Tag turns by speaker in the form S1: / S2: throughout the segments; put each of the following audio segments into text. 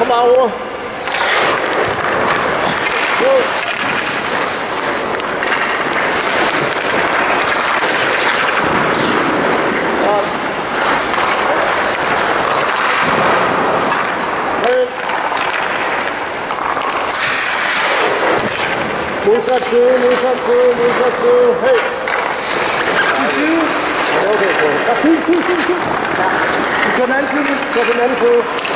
S1: Kom bare over. Jo. Hey. Modsat side, modsat side, modsat side. Hey. Okay, okay. Ja, skyd, skyd, skyd, skyd. Ja.
S2: På den anden side.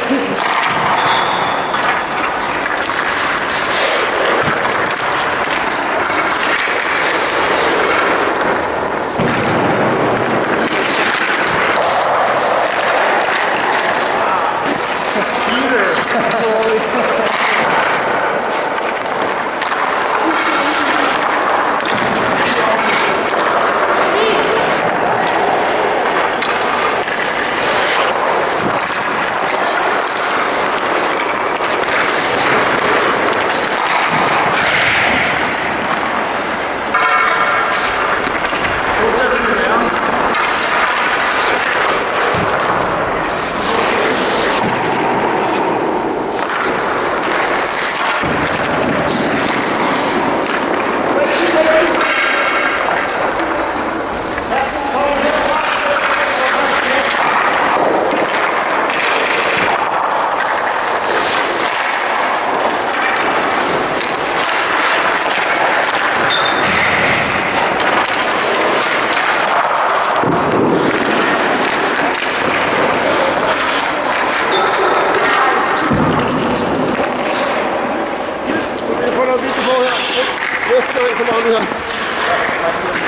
S1: よろしくお願いします。